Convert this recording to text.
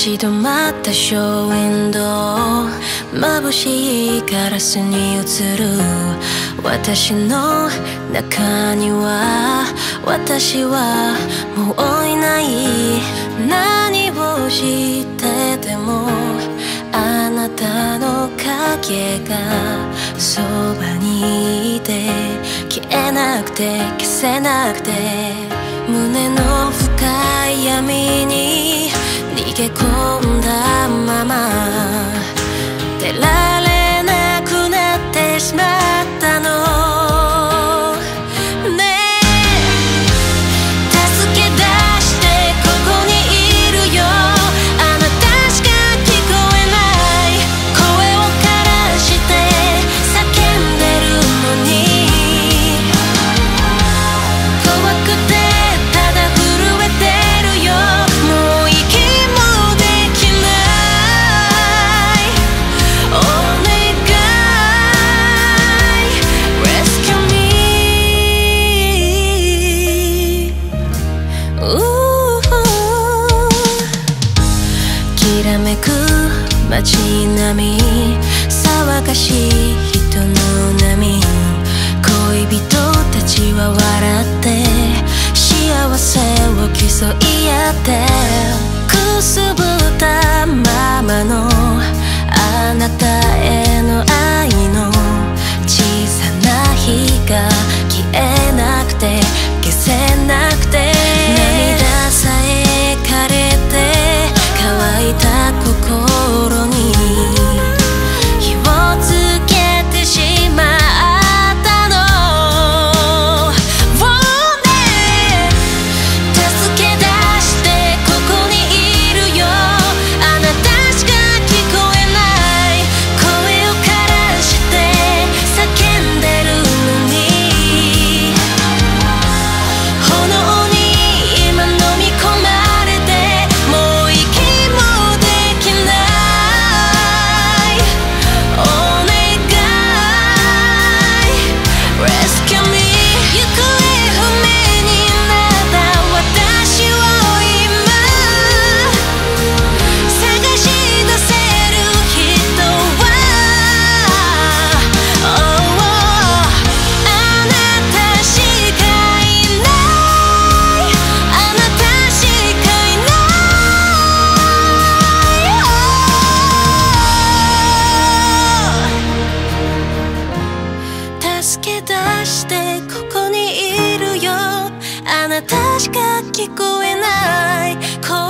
ち止まったショーウィンドウ眩しいガラスに映る私の中には私はもういない何をしててもあなたの影がそばにいて消えなくて消せなくて 깊게 곰담아마. きらめく街並み騒がしい人の波恋人たちは笑って幸せを競い合ってくすぶった街しか聞こえない声